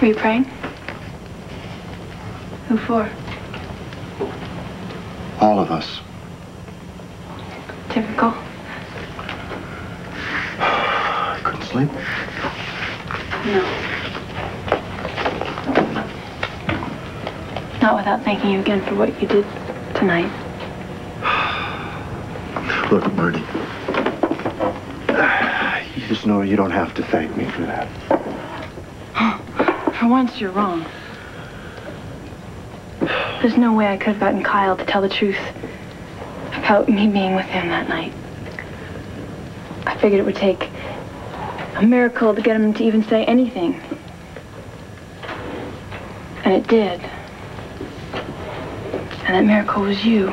Were you praying? Who for? All of us. Typical. I couldn't sleep. No. Not without thanking you again for what you did tonight. Look, Marty. Just know you don't have to thank me for that. For once, you're wrong. There's no way I could have gotten Kyle to tell the truth about me being with him that night. I figured it would take a miracle to get him to even say anything. And it did. And that miracle was you.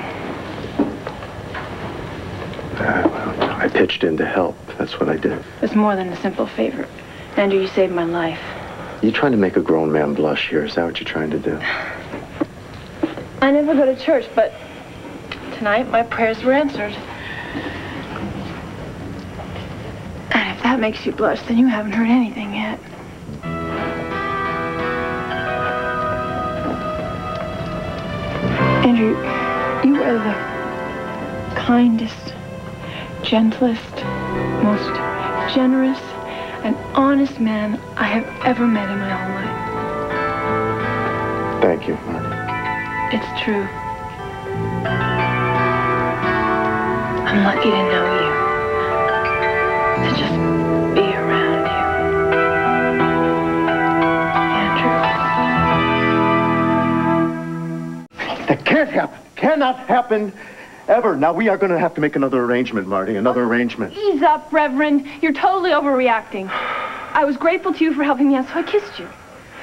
Uh, well, I pitched in to help. That's what I did. It's more than a simple favor. Andrew, you saved my life. You're trying to make a grown man blush here? Is that what you're trying to do? I never go to church, but tonight my prayers were answered. And if that makes you blush, then you haven't heard anything yet. Andrew, you are the kindest, gentlest, most generous, and honest man I have ever met in my whole life. Thank you, Marty. It's true. I'm lucky to know you. To just be around you. Andrew. That can't happen. Cannot happen ever. Now, we are going to have to make another arrangement, Marty. Another arrangement. Ease up, Reverend. You're totally overreacting. I was grateful to you for helping me out, so I kissed you.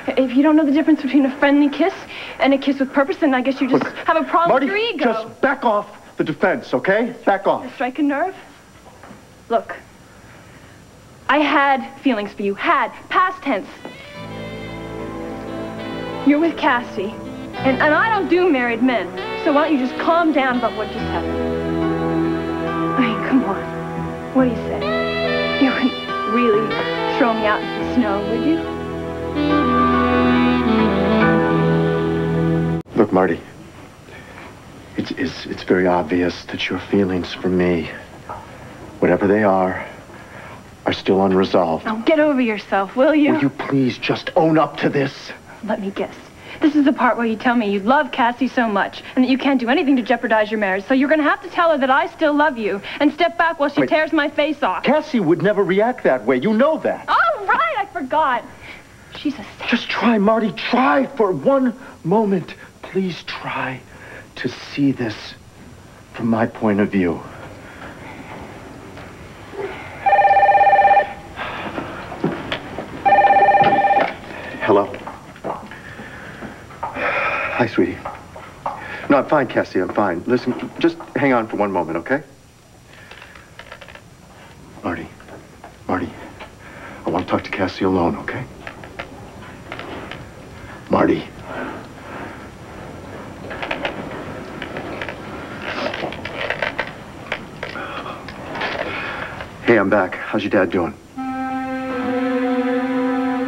If you don't know the difference between a friendly kiss and a kiss with purpose, then I guess you just Look, have a problem Marty, with your ego. just back off the defense, okay? Back off. Strike a nerve? Look, I had feelings for you. Had. Past tense. You're with Cassie, and, and I don't do married men. So why don't you just calm down about what just happened? I mean, come on. What do you say? You wouldn't really throw me out in the snow, would you? Look, Marty. It's, it's, it's very obvious that your feelings for me, whatever they are, are still unresolved. Now get over yourself, will you? Will you please just own up to this? Let me guess. This is the part where you tell me you love Cassie so much and that you can't do anything to jeopardize your marriage. So you're going to have to tell her that I still love you and step back while she Wait. tears my face off. Cassie would never react that way. You know that. Oh, right, I forgot. She's a saint. Just try, Marty. Try for one moment. Please try to see this from my point of view. Hi, sweetie. No, I'm fine, Cassie. I'm fine. Listen, just hang on for one moment, okay? Marty. Marty. I want to talk to Cassie alone, okay? Marty. Hey, I'm back. How's your dad doing?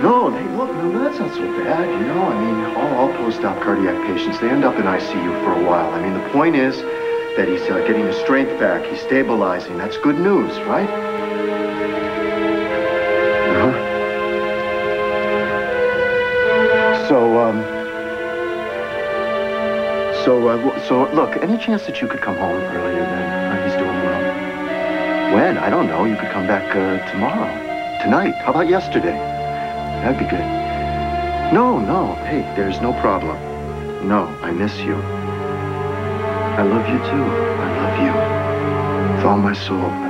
No, hey, look, no, that's not so bad, you know. I mean, all, all post-op cardiac patients, they end up in ICU for a while. I mean, the point is that he's uh, getting his strength back. He's stabilizing. That's good news, right? Uh-huh. So, um... So, uh, so, look, any chance that you could come home earlier then? Uh, he's doing well. When? I don't know. You could come back uh, tomorrow. Tonight. How about yesterday? That'd be good. No, no. Hey, there's no problem. No, I miss you. I love you too. I love you. With all my soul.